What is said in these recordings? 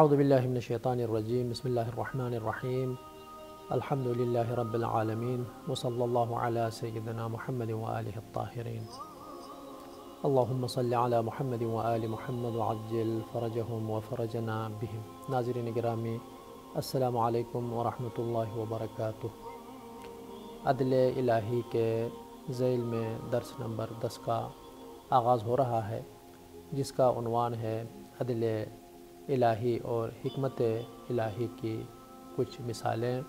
अउदबिल्लिनशैतानरजीम बसमीम अल्हम्दुलिल्लाह रब्बिल आलमीन व सल्लल्लाहु अला सय्यिदिना मुहम्मद व आलिहि त्ताहिरीन अल्लाहुम्म सल्लि अला मुहम्मद व आलि मुहम्मद व अज्जिल फरजहुम व फरजना बिहिम नाज़रीन गिरामी अस्सलामु अलैकुम व रहमतुल्लाहि व बरकातुहू अदल इलाही के ज़ैल में दर्स नंबर दस का आगाज़ हो रहा है जिसका उनवान है अदल इलाही और हमत इलाही की कुछ मिसालें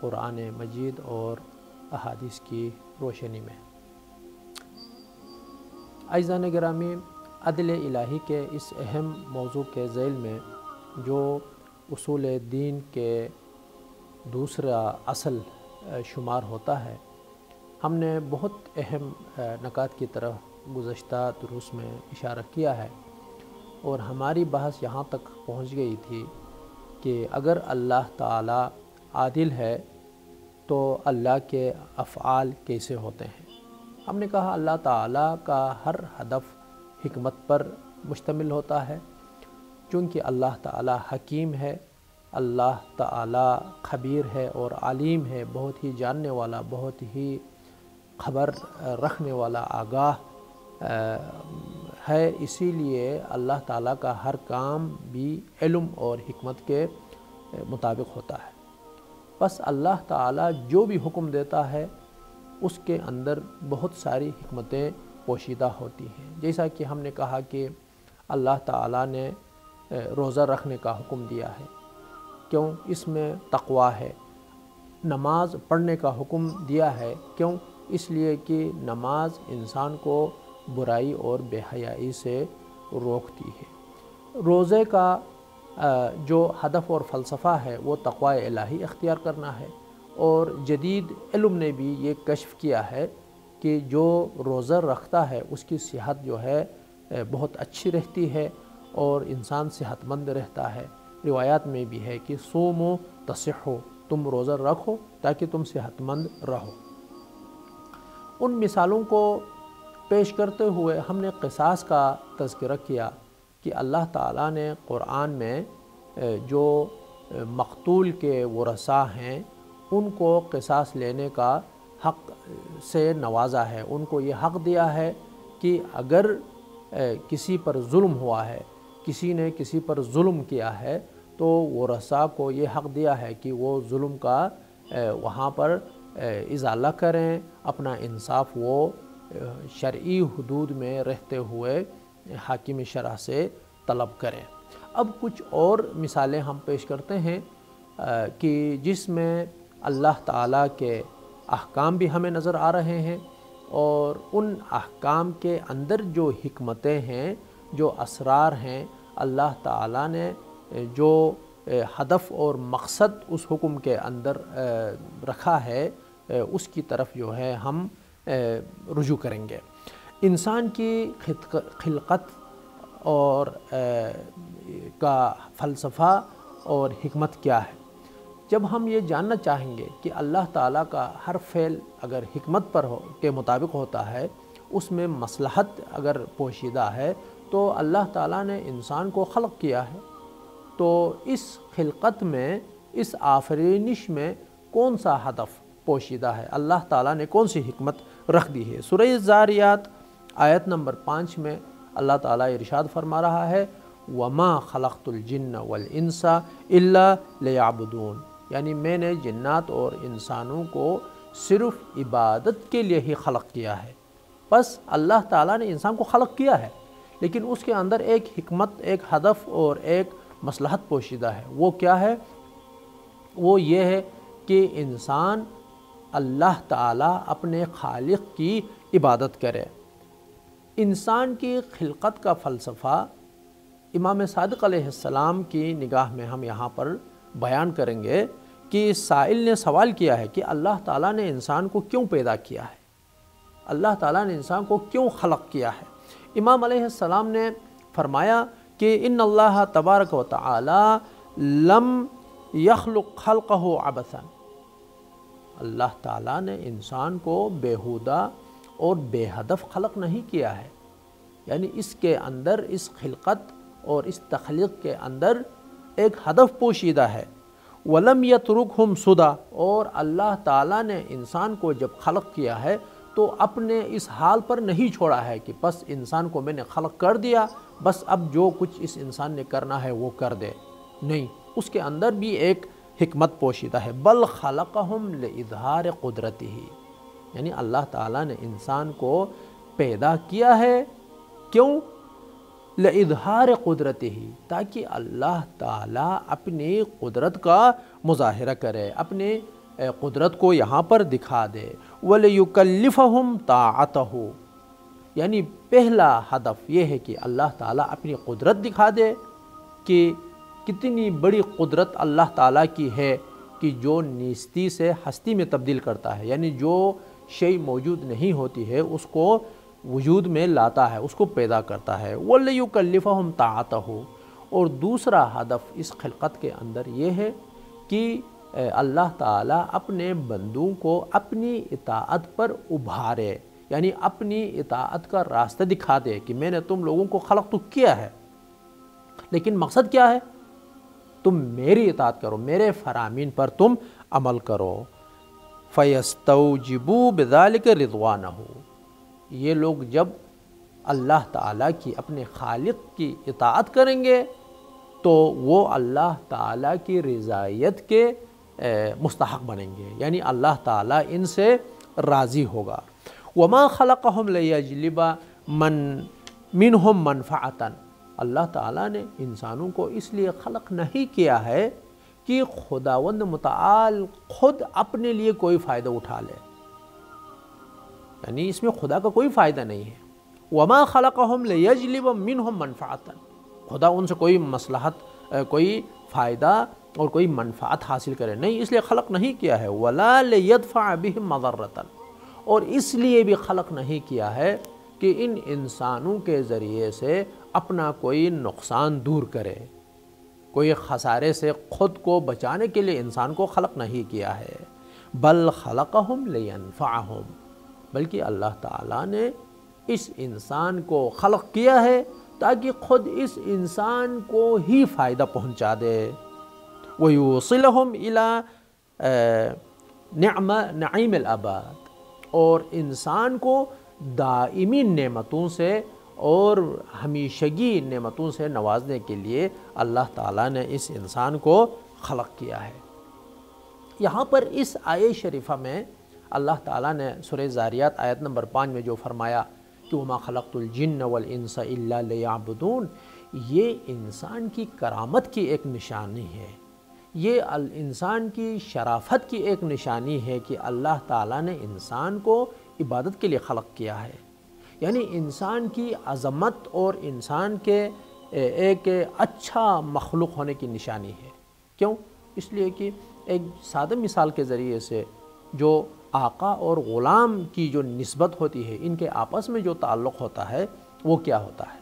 क़ुरान मजीद और अहादीस की रोशनी में। अजान ग्रामी, अदल इलाही के इस अहम मौजू के ज़ैल में जो उसूल दीन के दूसरा असल शुमार होता है, हमने बहुत अहम नकात की तरफ़ गुज्त दुरुस में इशारा किया है। और हमारी बहस यहाँ तक पहुँच गई थी कि अगर अल्लाह ताला आदिल है तो अल्लाह के अफ़ाल कैसे होते हैं? हमने कहा, अल्लाह ताला का हर हदफ हमत पर मुश्तमिल होता है। चूँकि अल्लाह ताला हकीम है, अल्लाह ताला खबीर है और आलिम है, बहुत ही जानने वाला, बहुत ही खबर रखने वाला, आगाह है, इसीलिए अल्लाह ताला का हर काम भी इल्म और हमत के मुताबिक होता है। बस अल्लाह ताला जो भी हुक्म देता है, उसके अंदर बहुत सारी हमतें पोशीदा होती हैं। जैसा कि हमने कहा कि अल्लाह ताला ने रोज़ा रखने का हुक्म दिया है। क्यों? इसमें तकवा है। नमाज़ पढ़ने का हुक्म दिया है। क्यों? इसलिए कि नमाज़ इंसान को बुराई और बेहयाई से रोकती है। रोज़े का जो हदफ और फ़लसफ़ा है, वो तकवा इलाही अख्तियार करना है। और जदीद इल्म ने भी ये कशफ किया है कि जो रोज़ा रखता है, उसकी सेहत जो है बहुत अच्छी रहती है और इंसान सेहतमंद रहता है। रिवायात में भी है कि सोमो तसहो तुम रोज़ा रखो ताकि तुम सेहतमंद रहो। उन मिसालों को पेश करते हुए हमने कसास का तस्करा किया कि अल्लाह ताला ने क़ुरान में जो मकतूल के वरसा हैं, उनको कसास लेने का हक़ से नवाजा है। उनको ये हक़ दिया है कि अगर किसी पर जुल्म हुआ है, किसी ने किसी पर जुल्म किया है तो वरसा को ये हक़ दिया है कि वो जुल्म का वहाँ पर इजाला करें, अपना इंसाफ वो शर्ई हदूद में रहते हुए हाकिम शरह से तलब करें। अब कुछ और मिसालें हम पेश करते हैं कि जिसमें अल्लाह ताला के अहकाम भी हमें नज़र आ रहे हैं और उन अहकाम के अंदर जो हमतें हैं, जो असरार हैं, अल्लाह ताला ने जो हदफ और मकसद उस हुक्म के अंदर रखा है उसकी तरफ़ जो है हम रुजू करेंगे। इंसान की खिलकत और का फ़लसफ़ा और हमत क्या है? जब हम ये जानना चाहेंगे कि अल्लाह ताला का हर फ़ेल अगर हमत पर हो, के मुताबिक होता है, उसमें मसलहत अगर पोशीदा है तो अल्लाह ताला ने इंसान को खलक किया है। तो इस खिलकत में, इस आफरीनिश में कौन सा हदफ पोशीदा है? अल्लाह ताला ने कौन सी हमत रख दी है। सुरह ज़ारियात आयत नंबर पाँच में अल्लाह ताला इरशाद फरमा रहा है, वमा खलक़ुलजन्न वल इंसा इल्लाबून यानी मैंने जन्नात और इंसानों को सिर्फ़ इबादत के लिए ही खलक किया है। बस अल्लाह ताला ने इंसान को खलक किया है, लेकिन उसके अंदर एक हमत एक हदफ और एक मसलहत पोशीदा है। वो क्या है? वो ये है कि इंसान अल्लाह ताला अपने खालिक की इबादत करे। इंसान की खिलकत का फ़लसफ़ा इमाम सदक सलाम की निगाह में हम यहाँ पर बयान करेंगे कि साइल ने सवाल किया है कि अल्लाह ताला ने इंसान को क्यों पैदा किया है? अल्लाह ताला ने इंसान को क्यों खलक किया है? इमाम सलाम ने फरमाया कि इन अल्लाह तबारक व ताली लम यखलुक खल्क हो अबसन। अल्लाह ताला ने इंसान को बेहुदा और बेहदफ खलक नहीं किया है। यानी इसके अंदर, इस खिलकत और इस तख्लीक के अंदर एक हदफ पोशीदा है। वलम यतरुक हम सुदा, और अल्लाह ताला ने इंसान को जब खलक किया है तो अपने इस हाल पर नहीं छोड़ा है कि बस इंसान को मैंने खलक कर दिया, बस अब जो कुछ इस इंसान ने करना है वो कर दे। नहीं, उसके अंदर भी एक हमत पोशीदा है। बल खलक हम इजहार कुदरती ही यानी अल्लाह ताला ने इंसान को पैदा किया है। क्यों? इजहार कुदरत ही ताकि अल्लाह ताला अपनी कुदरत का मुजाहरा करे, अपने कुदरत को यहाँ पर दिखा दे। वलयुकल्लिफ़ हम तात हो यानी पहला हदफ ये है कि अल्लाह ताला अपनी कुदरत दिखा दे कि कितनी बड़ी कुदरत अल्लाह ताला की है कि जो निस्ती से हस्ती में तब्दील करता है, यानी जो शे मौजूद नहीं होती है, उसको वजूद में लाता है, उसको पैदा करता है। वल्लयुकल्लिफ़ हम तात हो और दूसरा हदफ इस खलकत के अंदर ये है कि अल्लाह ताला अपने बंदों को अपनी इताअत पर उभारे, यानी अपनी इताअत का रास्ता दिखा दे कि मैंने तुम लोगों को खलक तो किया है, लेकिन मकसद क्या है? तुम मेरी इतात करो, मेरे फरामीन पर तुम अमल करो। फ़यस्तजबू बदाल के रिजवान हो ये लोग जब अल्लाह ताला की, अपने खालिक की इतात करेंगे तो वो अल्लाह ताला की रज़ायत के मुस्तक बनेंगे। यानी अल्लाह ताला इनसे राज़ी होगा। वमा खलक हम लजलिबा मन मिन हम मनफ़ातन अल्लाह ताला ने इंसानों को इसलिए खलक नहीं किया है कि खुदावंद मताल खुद अपने लिए कोई फ़ायदा उठा ले। यानी इसमें खुदा का कोई फ़ायदा नहीं है। वमा खलक हम लजलिब मिन हम मनफ़ातन। खुदा उनसे कोई मसलहत कोई फ़ायदा और कोई मनफात हासिल करे नहीं, इसलिए खलक नहीं किया है। वला यदफ़ा बिह मज़रतन और इसलिए भी खलक नहीं किया है कि इन इंसानों के ज़रिए से अपना कोई नुकसान दूर करे। कोई खसारे से ख़ुद को बचाने के लिए इंसान को खलक नहीं किया है। बल खलक हम हम बल्कि अल्लाह ताला ने इस इंसान को खलक किया है ताकि ख़ुद इस इंसान को ही फ़ायदा पहुँचा दे। वयूसिलहम इला नम नईम आबाद और इंसान को दाइमी नेमतों से और हमेशगी नेमतों से नवाजने के लिए अल्लाह ताला ने इस इंसान को खलक किया है। यहाँ पर इस आय शरीफा में अल्लाह ताला ने सुर ज़ारियात आयत नंबर पाँच में जो फरमाया कि वमा खलक़ुलजिन वलसा याबुदून ये इंसान की करामत की एक निशानी है। ये इंसान की शराफत की एक निशानी है कि अल्लाह ताला ने इंसान को इबादत के लिए खलक किया है। यानी इंसान की अज़मत और इंसान के एक अच्छा मखलूक होने की निशानी है। क्यों? इसलिए कि एक सादा मिसाल के ज़रिए से जो आका और ग़ुलाम की जो नस्बत होती है, इनके आपस में जो ताल्लुक़ होता है, वो क्या होता है?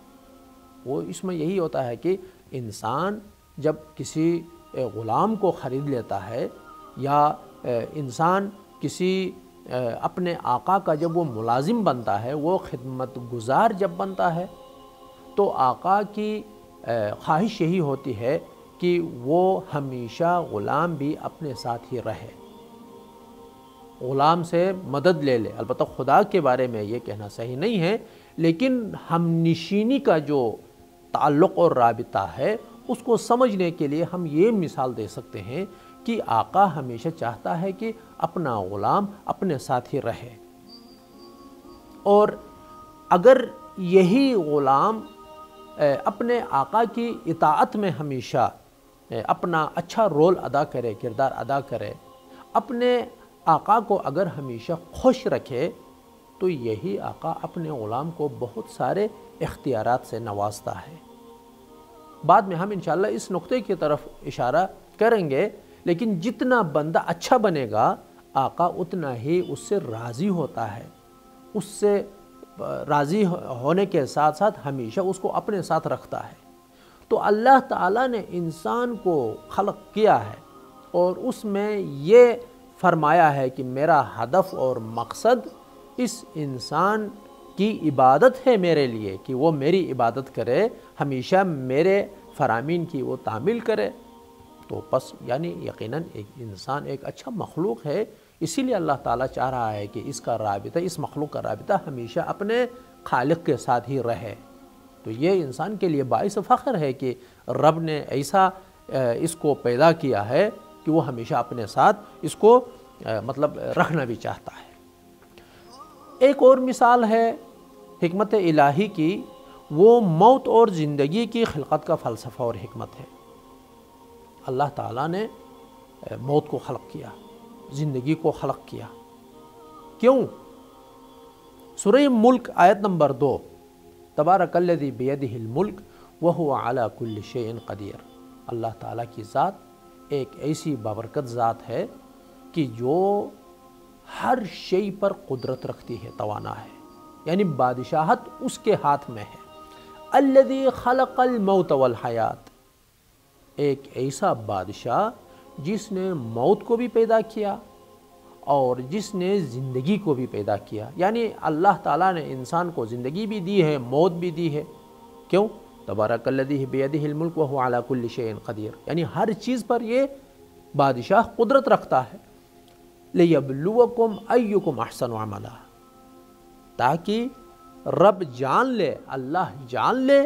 वो इसमें यही होता है कि इंसान जब किसी ग़ुलाम को ख़रीद लेता है या इंसान किसी अपने आका का जब वो मुलाजिम बनता है, वो खिदमत गुज़ार जब बनता है तो आका की ख्वाहिश यही होती है कि वो हमेशा ग़ुलाम भी अपने साथ ही रहे। ग़ुलाम से मदद ले ले। अलबत् खुदा के बारे में ये कहना सही नहीं है, लेकिन हम नशीनी का जो ताल्लुक़ और रबता है, उसको समझने के लिए हम ये मिसाल दे सकते हैं कि आका हमेशा चाहता है कि अपना ग़ुलाम अपने साथ ही रहे। और अगर यही ग़ुलाम अपने आका की इतात में हमेशा अपना अच्छा रोल अदा करे, किरदार अदा करे, अपने आका को अगर हमेशा खुश रखे तो यही आका अपने ग़ुलाम को बहुत सारे इख्तियार से नवाजता है। बाद में हम इंशाल्लाह इस नुक्ते की तरफ़ इशारा करेंगे लेकिन जितना बंदा अच्छा बनेगा, आका उतना ही उससे राज़ी होता है। उससे राज़ी होने के साथ साथ हमेशा उसको अपने साथ रखता है। तो अल्लाह ताला ने इंसान को खलक किया है और उसमें ये फरमाया है कि मेरा हदफ और मकसद इस इंसान की इबादत है मेरे लिए, कि वो मेरी इबादत करे, हमेशा मेरे फरामीन की वो तामील करे। तो बस, यानी यकीनन एक इंसान, एक अच्छा मखलूक है। इसीलिए अल्लाह ताला चाह रहा है कि इसका रबता, इस मखलूक का रबता हमेशा अपने खालिक के साथ ही रहे। तो ये इंसान के लिए बाईस फ़ख्र है कि रब ने ऐसा इसको पैदा किया है कि वो हमेशा अपने साथ इसको मतलब रखना भी चाहता है। एक और मिसाल है हमत इलाही की। वो मौत और ज़िंदगी की खिलकत का फ़लसफ़ा और हमत है। अल्लाह ताला ने मौत को खलक किया, ज़िंदगी को खलक किया। क्यों? सुरह मुल्क आयत नंबर दो तबारकल्लदी बेदिल मुल्क वह आला कुल्ल शेन कदीर। अल्लाह ताला की ज़ात एक ऐसी बाबरकत ज़ात है कि जो हर शे पर कुदरत रखती है, तवाना है। यानी बादशाहत उसके हाथ में है। अल्लदी खलकल मौत वल हयात। एक ऐसा बादशाह जिसने मौत को भी पैदा किया और जिसने ज़िंदगी को भी पैदा किया। यानी अल्लाह ताला ने इंसान को ज़िंदगी भी दी है, मौत भी दी है। क्यों? तबारकल्लदी बेदिलमुल्क वह अलाकुल्ल शेन कदीर। यानी हर चीज़ पर ये बादशाह कुदरत रखता है। लेबलुकुम अयुकुम अहसन अमला। ताकि रब जान ले, अल्लाह जान ले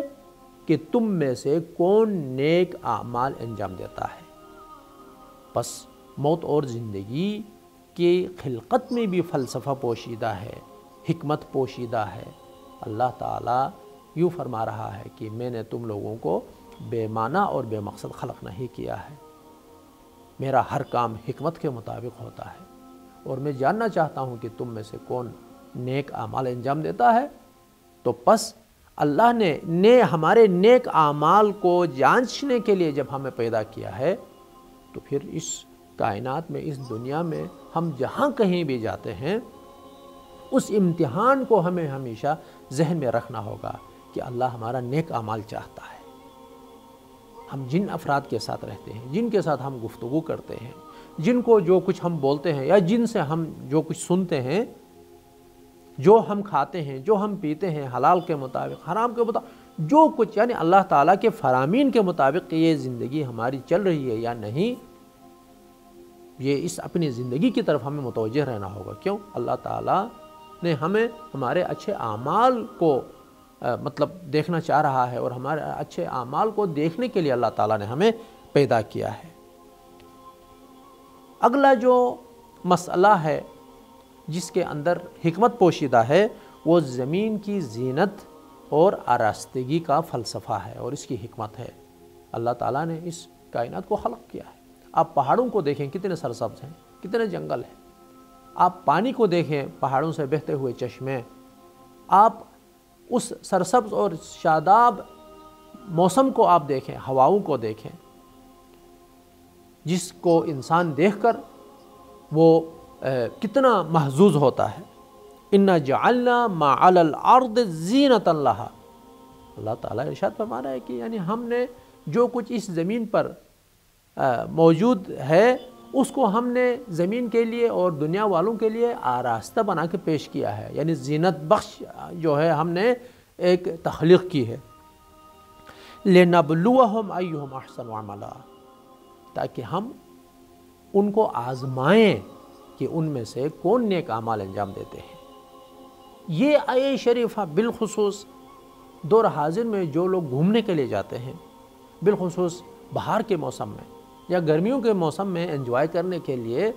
कि तुम में से कौन नेक आमाल अंजाम देता है? बस मौत और ज़िंदगी की खिलकत में भी फ़लसफ़ा पोशीदा है हमत पोशीदा है। अल्लाह ताला यूँ फरमा रहा है कि मैंने तुम लोगों को बेमाना और बेमकसद खलक नहीं किया है। मेरा हर काम हमत के मुताबिक होता है और मैं जानना चाहता हूँ कि तुम में से कौन नेक आमाल अंजाम देता है? तो बस अल्लाह ने ने हमारे नेक आमाल को जांचने के लिए जब हमें पैदा किया है तो फिर इस कायनात में, इस दुनिया में हम जहाँ कहीं भी जाते हैं, उस इम्तिहान को हमें हमेशा जहन में रखना होगा कि अल्लाह हमारा नेक आमाल चाहता है। हम जिन अफराद के साथ रहते हैं, जिनके साथ हम गुफ्तु करते हैं, जिनको जो कुछ हम बोलते हैं या जिनसे हम जो कुछ सुनते हैं जो हम खाते हैं जो हम पीते हैं हलाल के मुताबिक हराम के मुताबिक जो कुछ यानी अल्लाह ताला के फरामीन के मुताबिक ये ज़िंदगी हमारी चल रही है या नहीं ये इस अपनी ज़िंदगी की तरफ़ हमें मुतवजह रहना होगा। क्यों? अल्लाह ताला ने हमें हमारे अच्छे आमाल को आ, मतलब देखना चाह रहा है और हमारे अच्छे आमाल को देखने के लिए अल्लाह ताला ने हमें पैदा किया है। अगला जो मसला है जिसके अंदर हमत पोशीदा है, वो ज़मीन की जीनत और आरास्तगी का फ़लसफ़ा है और इसकी हमत है। अल्लाह ताला ने इस कायनात को खलक किया है। आप पहाड़ों को देखें, कितने सरसब्ज हैं, कितने जंगल हैं। आप पानी को देखें, पहाड़ों से बहते हुए चश्मे। आप उस सरसब्ज और शादाब मौसम को आप देखें, हवाओं को देखें, जिसको इंसान देखकर वो कितना महजूज होता है। इन्ना जालना मालद जीनत अल्लाह अल्लाह ताला इरशाद फरमा रहा है कि यानी हमने जो कुछ इस ज़मीन पर मौजूद है, उसको हमने ज़मीन के लिए और दुनिया वालों के लिए आरास्ता बना के पेश किया है। यानी जीनत बख्श जो है हमने एक तख्लीक की है। लेनबलुहम आयुहम अहसन वामला ताकि हम उनको आजमाएँ। कि उनमें से कौन नेक अमाल अंजाम देते हैं? ये आय शरीफा बिलखसूस दौर हाजिर में जो लोग घूमने के लिए जाते हैं, बिलखसूस बाहर के मौसम में या गर्मियों के मौसम में एंजॉय करने के लिए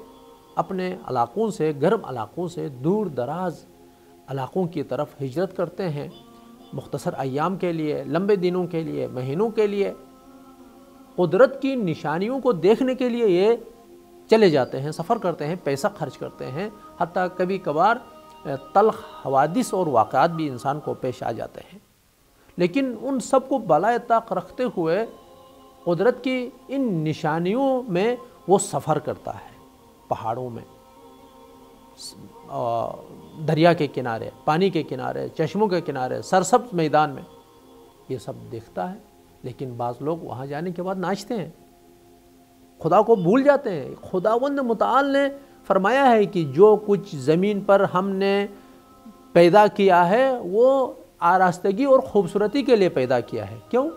अपने इलाकों से, गर्म इलाकों से दूर दराज इलाकों की तरफ़ हिजरत करते हैं, मुख्तसर अयाम के लिए, लंबे दिनों के लिए, महीनों के लिए। कुदरत की निशानियों को देखने के लिए ये चले जाते हैं, सफ़र करते हैं, पैसा खर्च करते हैं हती कभी कभार तलख, हवादिस और वाक़ात भी इंसान को पेश आ जाते हैं। लेकिन उन सबको बलाए ताक रखते हुए कुदरत की इन निशानियों में वो सफ़र करता है, पहाड़ों में। दरिया के किनारे, पानी के किनारे, चश्मों के किनारे, सरसब्ज मैदान में। ये सब देखता है, लेकिन बाज़ लोग वहाँ जाने के बाद नाचते हैं। खुदा को भूल जाते हैं। खुदावंद मुताल ने फरमाया है कि जो कुछ ज़मीन पर हमने पैदा किया है, वो आरास्तगी और ख़ूबसूरती के लिए पैदा किया है। क्यों?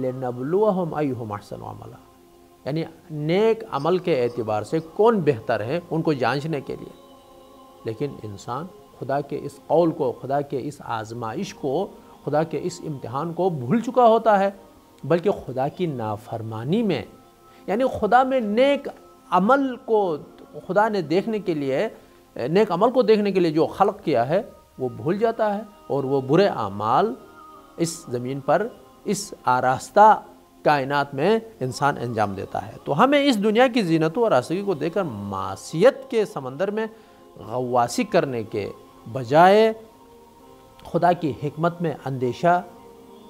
ले नबलुम हम अहसन यानी नेक अमल के एतबार से कौन बेहतर है उनको जांचने के लिए। लेकिन इंसान खुदा के इस कौल को, खुदा के इस आजमाइश को, खुदा के इस इम्तहान को भूल चुका होता है, बल्कि खुदा की नाफरमानी में यानी खुदा में नेक अमल को, खुदा ने देखने के लिए, नेक अमल को देखने के लिए जो खलक किया है, वो भूल जाता है और वो बुरे अमाल इस ज़मीन पर, इस आरास्ता कायनात में इंसान अंजाम देता है। तो हमें इस दुनिया की जीनत और आसगी को देखकर मासीत के समंदर में गवासी करने के बजाय खुदा की हमत में अंदेशा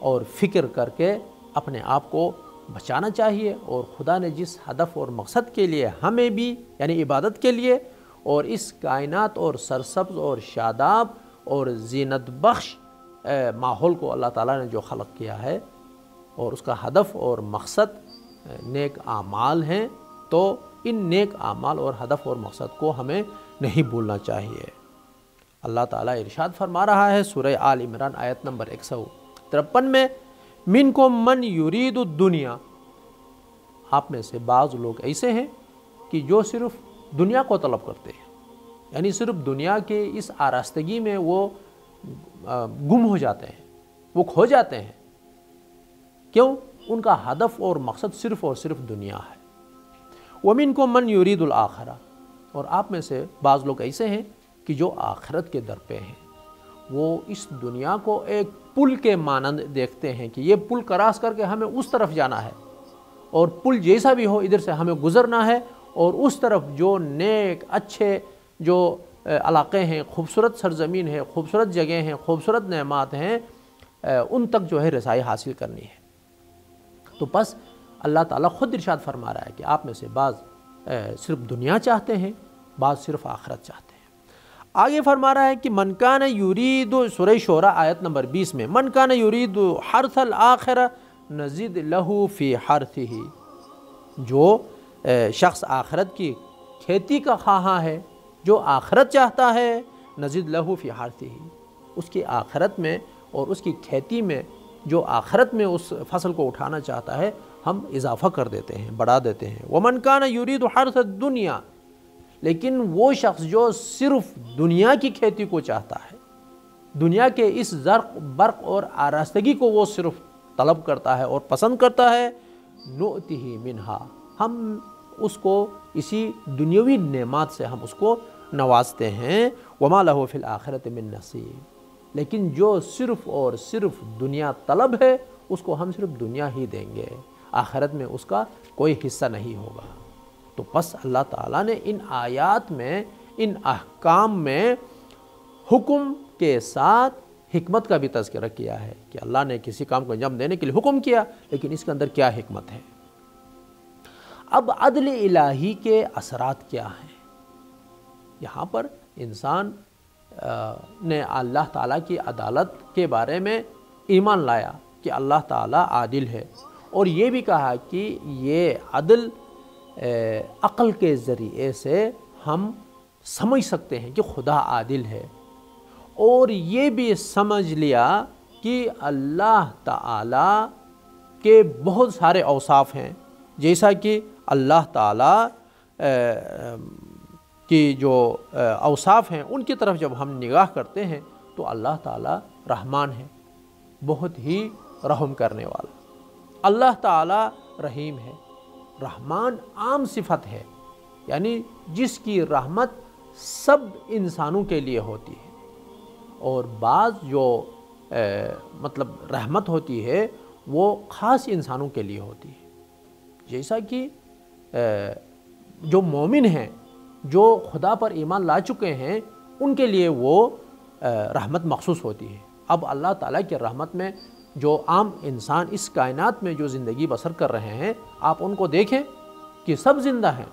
और फ़िक्र करके अपने आप को बचाना चाहिए और खुदा ने जिस हदफ और मकसद के लिए हमें भी, यानी इबादत के लिए, और इस कायनात और सरसब्ज और शादाब और जीनत बख्श माहौल को अल्लाह ताला ने जो खलक किया है और उसका हदफ और मकसद नेक आमाल हैं तो इन नेक आमाल और हदफ और मकसद को हमें नहीं भूलना चाहिए। अल्लाह ताला इरशाद फरमा रहा है, सूरह आल इमरान आयत नंबर एक सौ तिरपन में मिन को मन युरीद दुनिया। आप में से बाज़ लोग ऐसे हैं कि जो सिर्फ़ दुनिया को तलब करते हैं। यानी सिर्फ़ दुनिया के इस आरास्तगी में वो गुम हो जाते हैं, वो खो जाते हैं। क्यों? उनका हदफ और मकसद सिर्फ़ और सिर्फ़ दुनिया है। वमिन को मन युरीदुल आखरा। और आप में से बाज़ लोग ऐसे हैं कि जो आखरत के दर पे हैं। वो इस दुनिया को एक पुल के मानंद देखते हैं कि ये पुल क्रॉस करके हमें उस तरफ़ जाना है। और पुल जैसा भी हो, इधर से हमें गुज़रना है और उस तरफ़ जो नेक, अच्छे जो इलाक़े हैं, खूबसूरत सरजमीन है, खूबसूरत जगह हैं, खूबसूरत नमात हैं उन तक जो है रसाई हासिल करनी है। तो बस अल्लाह ताला ख़ुद इरशाद फरमा रहा है कि आप में से बाज़ सिर्फ़ दुनिया चाहते हैं, बाज़ सिर्फ़ आखरत चाहते हैं। आगे फरमा रहा है कि मनकान यूरीद सुर शोरा आयत नंबर 20 में। मनकान यूरीद हरसल आखिर नजीद लहू फ़ी हरथ ही जो शख्स आखरत की खेती का खाहा है, जो आखरत चाहता है, नजीद लहू फ़ी हरथ ही उसकी आखरत में और उसकी खेती में, जो आखरत में उस फ़सल को उठाना चाहता है, हम इजाफ़ा कर देते हैं, बढ़ा देते हैं। वमन कान यूरीद हर दुनिया लेकिन वो शख्स जो सिर्फ़ दुनिया की खेती को चाहता है, दुनिया के इस जर्क, बर्क और आरास्तगी को वो सिर्फ़ तलब करता है और पसंद करता है, नोती ही मिनहा। हम उसको इसी दुनियावी नेमात से हम उसको नवाजते हैं, वमा लहोफिल आखिरत मिन नसीब। लेकिन जो सिर्फ़ और सिर्फ़ दुनिया तलब है, उसको हम सिर्फ़ दुनिया ही देंगे। आखिरत में उसका कोई हिस्सा नहीं होगा। तो बस अल्लाह ताला ने इन आयात में, इन अहकाम में हुक्म के साथ हमत का भी तस्करा किया है कि अल्लाह ने किसी काम को अंजाम देने के लिए हुक्म किया, लेकिन इसके अंदर क्या हमत है? अब अदल इलाही के असरात क्या हैं? यहाँ पर इंसान ने अल्लाह ताला की अदालत के बारे में ईमान लाया कि अल्लाह ताला आदिल है। और ये भी कहा कि ये अदल अक़ल के ज़रिए से हम समझ सकते हैं कि खुदा आदिल है। और ये भी समझ लिया कि अल्लाह ताला के बहुत सारे अवसाफ़ हैं। जैसा कि अल्लाह ताला की जो अवसाफ़ हैं, उनकी तरफ़ जब हम निगाह करते हैं तो अल्लाह ताला रहमान है, बहुत ही रहम करने वाला। अल्लाह ताला रहीम है। रहमान आम सिफत है यानी जिसकी रहमत सब इंसानों के लिए होती है। और बाज़ जो ए, मतलब रहमत होती है वो ख़ास इंसानों के लिए होती है। जैसा कि जो मोमिन हैं जो खुदा पर ईमान ला चुके हैं उनके लिए वो रहमत मखसूस होती है। अब अल्लाह ताला की रहमत में जो आम इंसान इस कायनात में जो ज़िंदगी बसर कर रहे हैं आप उनको देखें कि सब ज़िंदा हैं।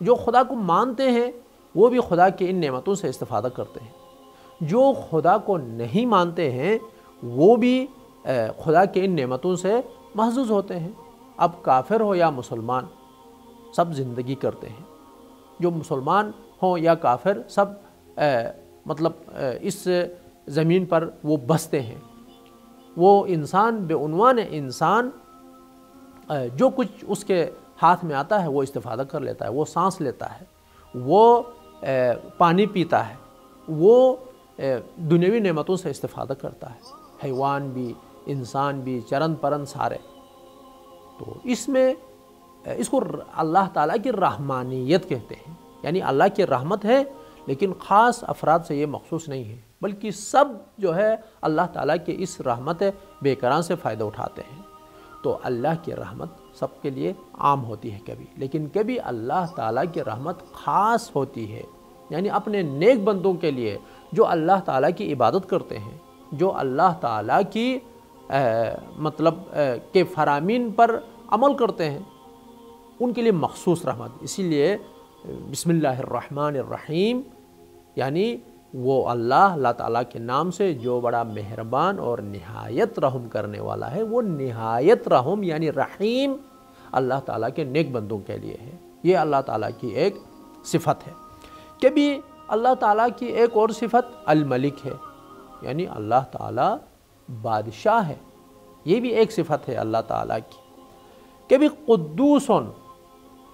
जो खुदा को मानते हैं वो भी खुदा की इन नेमतों से इस्तेफादा करते हैं। जो खुदा को नहीं मानते हैं वो भी खुदा के इन नेमतों से महजूज होते हैं। अब काफिर हो या मुसलमान सब ज़िंदगी करते हैं। जो मुसलमान हों या काफिर सब ए, मतलब ए, इस ज़मीन पर वो बसते हैं। वो इंसान बेनवान इंसान जो कुछ उसके हाथ में आता है, वो इस्तेफादा कर लेता है, वो सांस लेता है, वो पानी पीता है, वो दुनियावी नेमतों से इस्तेफादा करता है। हैवान भी, इंसान भी चरण परन सारे। तो इसमें इसको अल्लाह ताला की रहमानियत कहते हैं। यानी अल्लाह की रहमत है, लेकिन ख़ास अफराद से ये मखसूस नहीं है। बल्कि सब जो है अल्लाह ताला के इस रहमत बेकरान से फ़ायदा उठाते हैं। तो अल्लाह की रहमत सबके लिए आम होती है कभी लेकिन कभी अल्लाह ताला की रहमत ख़ास होती है यानी अपने नेक बंदों के लिए जो अल्लाह ताला की इबादत करते हैं जो अल्लाह ताला की आ, मतलब आ, के फरामीन पर अमल करते हैं उनके लिए मखसूस रहमत। इसीलिए बिसमीम यानी वो अल्लाह अल्लाह ताला के नाम से जो बड़ा मेहरबान और नहायत रहम करने वाला है, वो नहायत रहम यानी रहीम अल्लाह ताला के नेक बंदों के लिए है। ये अल्लाह ताला की एक सिफत है। कभी अल्लाह ताला की एक और सिफत अलमलिक है, यानी अल्लाह ताला बादशाह है। ये भी एक सिफत है अल्लाह ताला की। कभी कुद्दूसन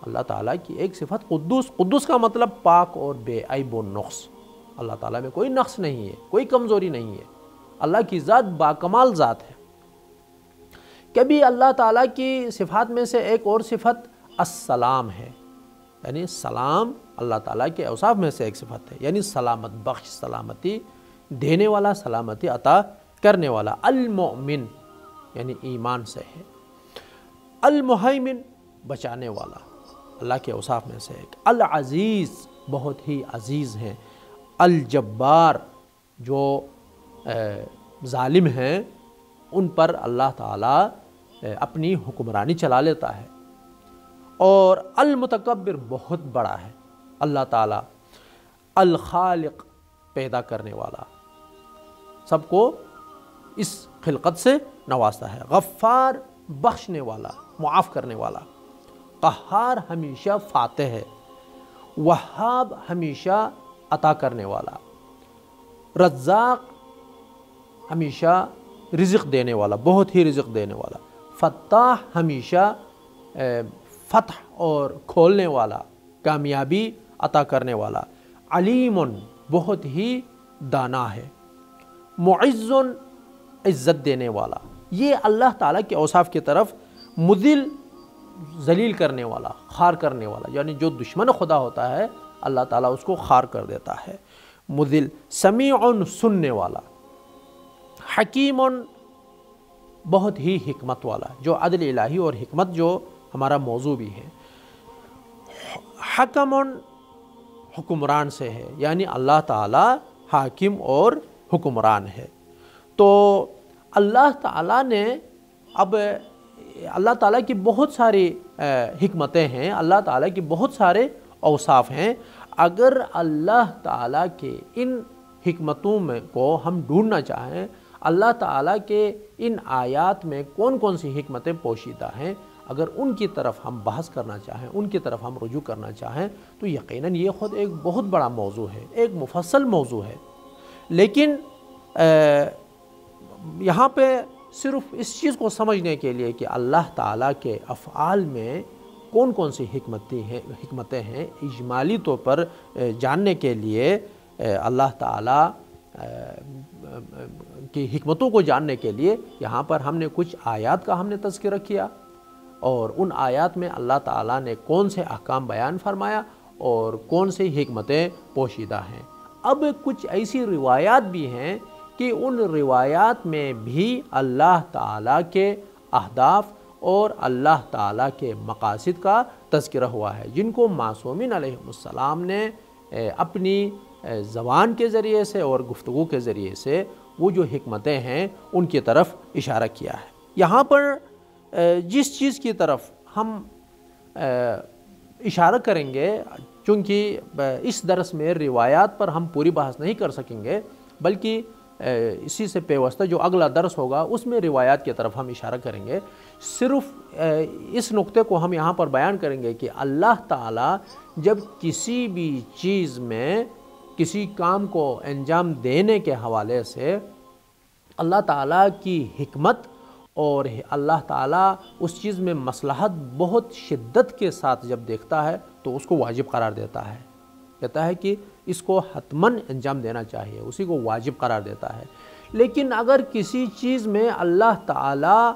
अल्लाह ताला की एक सिफत कुद्दूस। कुद्दूस का मतलब पाक और बेआब नक्स। अल्लाह ताला में कोई नक्स नहीं है, कोई कमज़ोरी नहीं है। अल्लाह की ज़ात बाकमाल ज़ात है। कभी अल्लाह ताला की सिफात में से एक और सिफत असलाम है। यानी सलाम अल्लाह ताला के अवसाफ में से एक सिफत है। यानी सलामत बख्श, सलामती देने वाला, सलामती अता करने वाला। अलमोमिन यानी ईमान से है। अलमहमिन बचाने वाला। अल्लाह के अवसाफ में से एक। अल अज़ीज़, बहुत ही अज़ीज़ हैं। अल जब्बार जो ालिम हैं, उन पर अल्लाह ताला अपनी हुक्मरानी चला लेता है। और अलमतकबर बहुत बड़ा है, अल्लाह ताला अल खालिक पैदा करने वाला। सबको इस खिलकत से नवाजता है। गफ़ार बख्शने वाला, मुआफ़ करने वाला। कहार हमेशा फ़ातह है। वहाब हमेशा अता करने वाला। रज्जाक हमेशा रिज़्क देने वाला, बहुत ही रिज़्क देने वाला। फ़त्ताह हमेशा फ़तह और खोलने वाला, कामयाबी अता करने वाला। अलीम बहुत ही दाना है। मुआज़न इज़्ज़त देने वाला। ये अल्लाह ताला के औसाफ की तरफ़ मुदिल जलील करने वाला, खार करने वाला। यानी जो दुश्मन खुदा होता है अल्लाह ताला उसको खार कर देता है। मुदिल समी सुनने वाला हकीम बहुत ही हमत वाला, जो अदल इलाही और हमत जो हमारा मौजू भी है। हकम हुक्मरान से है, यानी अल्लाह ताला हाकिम और हुक्मरान है। तो अल्लाह ताला ने अब, अल्लाह ताला की बहुत सारी हमतें हैं, अल्लाह ताला की बहुत सारे अवसाफ़ हैं, अगर अल्लाह ताला के इन हमतों में को हम ढूंढना चाहें, अल्लाह ताला के इन आयात में कौन कौन सी हमतें पोशीदा हैं, अगर उनकी तरफ़ हम बहस करना चाहें, उनकी तरफ़ हम रुजू करना चाहें तो यकीनन ये ख़ुद एक बहुत बड़ा मौजू है, एक मुफसल मौजू है। लेकिन यहाँ पे सिर्फ़ इस चीज़ को समझने के लिए कि अल्लाह ताला के अफ़ाल में कौन कौन सी हमतें हैं हमतें हैं? इजमाली तौर पर जानने के लिए अल्लाह ताला की हमतों को जानने के लिए यहाँ पर हमने कुछ आयात का हमने तस्करा किया और उन आयात में अल्लाह ताला ने कौन से अहकाम बयान फरमाया और कौन सी हमतें पोशीदा हैं। अब कुछ ऐसी रिवायात भी हैं कि उन रिवायात में भी अल्लाह ताला के अहदाफ और अल्लाह ताला के मकासद का तस्करा हुआ है। जिनको मासूमिन अलैहिस्सलाम ने अपनी ज़बान के ज़रिए से और गुफ्तु के ज़रिए से वो जो हमतें हैं, उनकी तरफ़ इशारा किया है। यहाँ पर जिस चीज़ की तरफ़ हम इशारा करेंगे, चूँकि इस दरस में रिवायात पर हम पूरी बहस नहीं कर सकेंगे, बल्कि इसी से पेवस्ता जो अगला दरस होगा, उसमें रिवायात की तरफ़ हम इशारा करेंगे। सिर्फ़ इस नुक्ते को हम यहाँ पर बयान करेंगे कि अल्लाह ताला जब किसी भी चीज़ में किसी काम को अंजाम देने के हवाले से अल्लाह ताला की हमत और अल्लाह ताला उस चीज़ में मसलहत बहुत शिद्दत के साथ जब देखता है तो उसको वाजिब करार देता है। कहता है कि इसको हतमन अंजाम देना चाहिए, उसी को वाजिब करार देता है। लेकिन अगर किसी चीज़ में अल्लाह ताला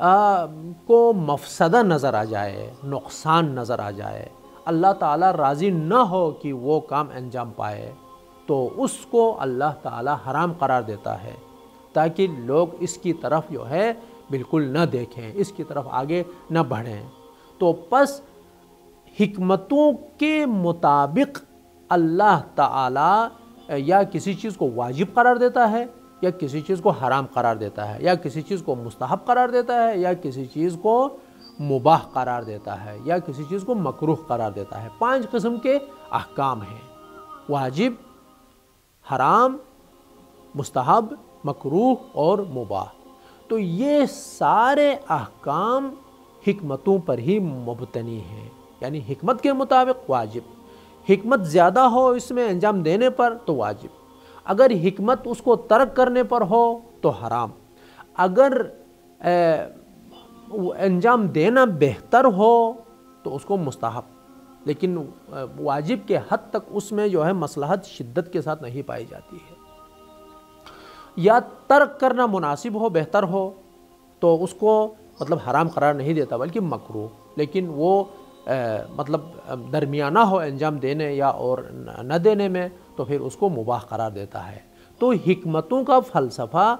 को मफसदा नज़र आ जाए, नुकसान नज़र आ जाए, अल्लाह ताला राज़ी न हो कि वो काम अंजाम पाए तो उसको अल्लाह ताला हराम करार देता है, ताकि लोग इसकी तरफ़ जो है बिल्कुल न देखें, इसकी तरफ़ आगे न बढ़ें। तो बस हमतों के मुताबिक अल्लाह ताला या किसी चीज़ को वाजिब करार देता है या किसी चीज़ को हराम करार देता है, या किसी चीज़ को मुस्तहब करार देता है, या किसी चीज़ को मुबाह करार देता है, या किसी चीज़ को मकरूह करार देता है। पाँच किस्म के अहकाम हैं। वाजिब, हराम, मुस्तहब, मकरूह और मुबाह। तो ये सारे अहकाम हमतों पर ही मुबतनी हैं। यानी हमत के मुताबिक वाजिब। हमत ज़्यादा हो इसमें अंजाम देने पर तो वाजिब। अगर हमत उसको तर्क करने पर हो तो हराम। अगर अंजाम देना बेहतर हो तो उसको मुस्तहब। लेकिन वाजिब के हद तक उसमें जो है मसलहत शिद्दत के साथ नहीं पाई जाती है। या तर्क करना मुनासिब हो, बेहतर हो तो उसको मतलब हराम करार नहीं देता, बल्कि मकरू लेकिन वो मतलब दरमियाना हो अंजाम देने या और न देने में तो फिर उसको मुबाह करार देता है। तो हमतों का फ़लसफ़ा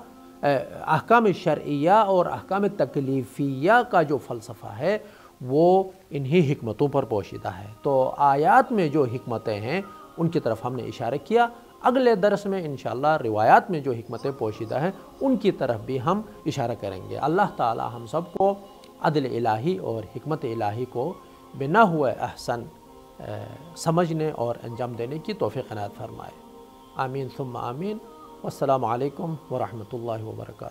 अहकाम शर्या और अहकाम तकलीफ़िया का जो फ़लसफ़ा है, वो इन्हीं हमतों पर पोशीदा है। तो आयात में जो हमतें हैं, उनकी तरफ़ हमने इशारा किया। अगले दरस में इन रिवायात में जो हमतें पोशीदा हैं, उनकी तरफ़ भी हम इशारा करेंगे। अल्लाह ताली हम सबको अदल इलाही और हमत इलाही को बिना हुए अहसन समझने और अंजाम देने की तोफ़ी कनात फरमाए। आमीन सुम आमीन। वालकम वरहमल वर्का